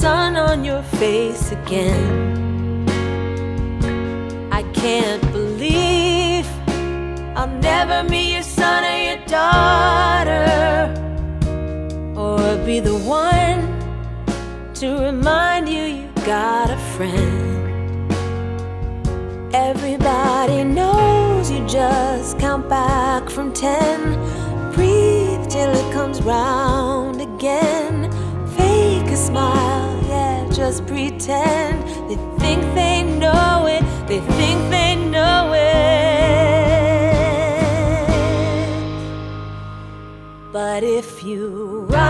sun on your face again. I can't believe I'll never meet your son or your daughter or be the one to remind you you got a friend. Everybody knows you just count back from ten. Breathe till it comes round just pretend. They think they know it, they think they know it. But if you rise,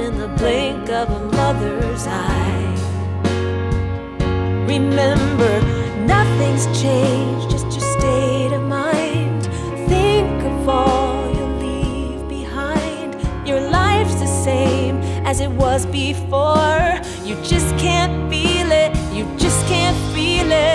in the blink of a mother's eye. Remember, nothing's changed, just your state of mind. Think of all you'll leave behind. Your life's the same as it was before. You just can't feel it, you just can't feel it.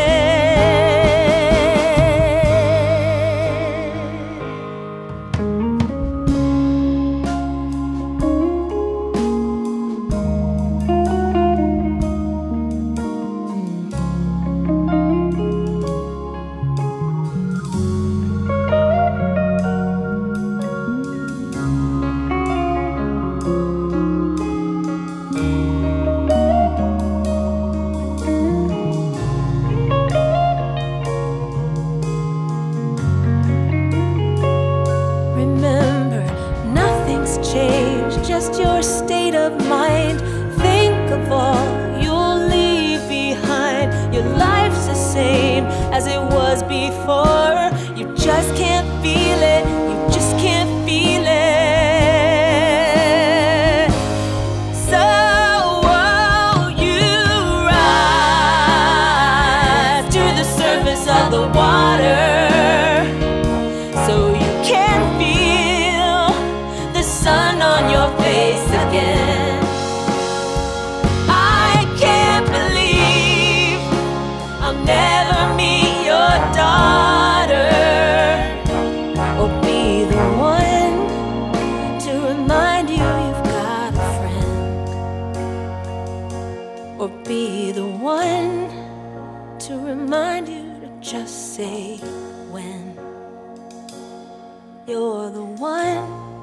As it was before. You just can't feel it, you just can't feel it. So won't you rise to the surface of the water? Just say when. You're the one